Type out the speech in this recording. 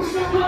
Deus.